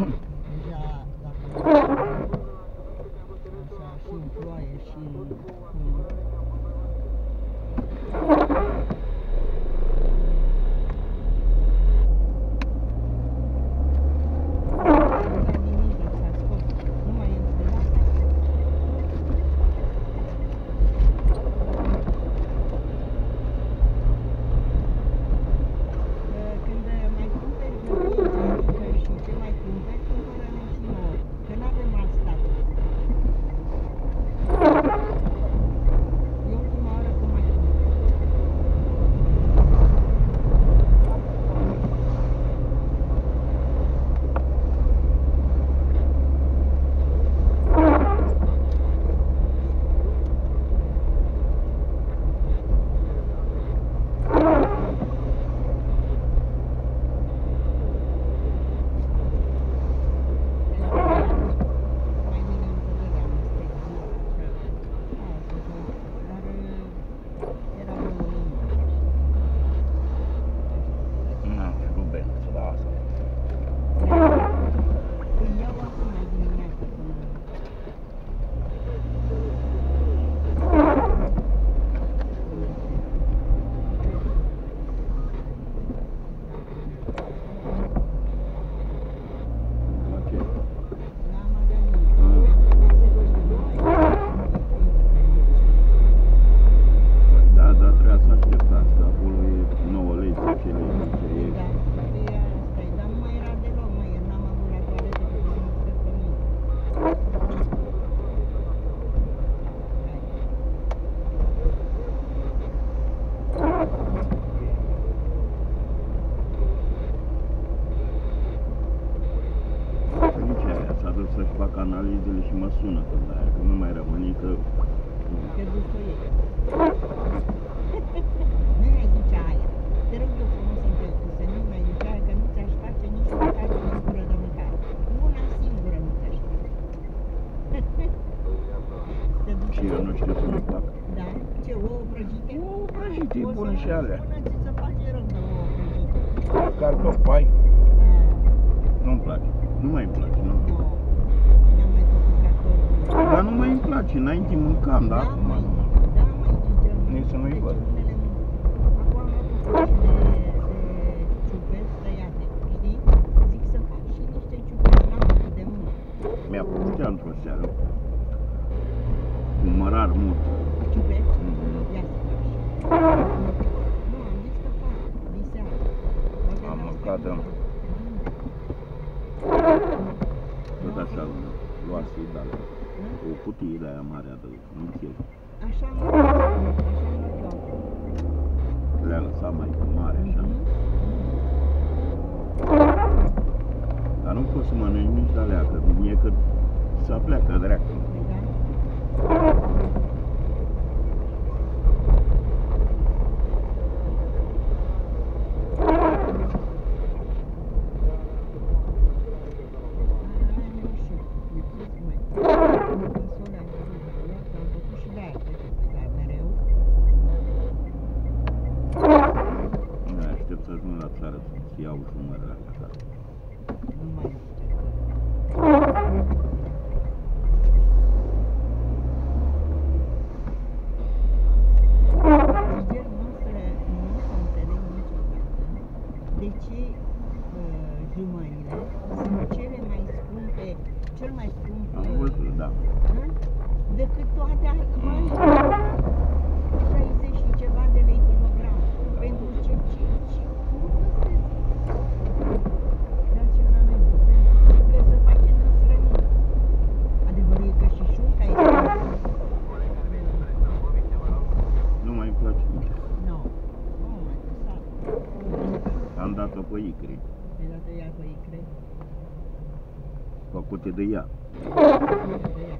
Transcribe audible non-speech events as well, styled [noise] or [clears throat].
Ia, dacă așa și în ploaie și în... aia s-a dus să-și facă analizele și mă sună când aia, că nu mai rămâne că... Te duci cu ei. [laughs] Nu mai zice aia. Te rog eu frumos să te să nu mai zice aia, că nu ți-aș face nici măcar o gură de mâncare. Una singură nu ți-aș face. [laughs] Te duci Și eu nu știu să nu fac. Da? Ce, ouă prăjite? Ouă prăjite, e O să bune și mă alea. spună ți să faci rău de ouă prăjite. Cartopai, Ah, nu-mi place. Nu mai îmi place, nu. nu. N-am mai făcut cartofi. Dar nu mai îmi place, înainte mâncam, dar acum mai, nu. da, mai zice. Nici să nu-i Deci văd. unele nu. Acum am luat o foaie de, de ciuperci tăiate, știi? Zic să fac și niște ciuperci, n-am făcut de mult. Mi-a plăcut într-o seară. Cu mărar mult. Ciuperci? Mhm. Ia să fac și. Nu, am zis că fac, diseară. Poate Am n-am mâncat, stat da. mult. Tot așa, luați și de Da? O cutie de aia mare de michel. Așa am luat, așa am luat eu acum. Le-a lăsat mai mare, așa. Mhm. Dar nu poți să mănânci nici de alea, că mie că să pleacă dreaptă. Păi da. Aia nu știu, lipsiți, măi. Console am făcut de alea, că am făcut și de aia, cred că, dar mereu. Nu aștept să ajung la țară să iau jumările așa. Nu mai încerc. Ieri noastră nu o să înțeleg niciodată de ce uh, jumările sunt cele mai scumpe, cel mai scump Am uh, văzut, da. da? decât toate altele. [clears throat] 60 și ceva de lei kilogram. Pentru ce? ce, ce cum găsesc raționamentul? Pentru că se face din străină. Adevărul e că și șunca e Nu mai îmi place nici. Nu. Nu, mai lăsat. Am dat-o pe icri, Pe dată ea pe icre. făcute de ea. De ea.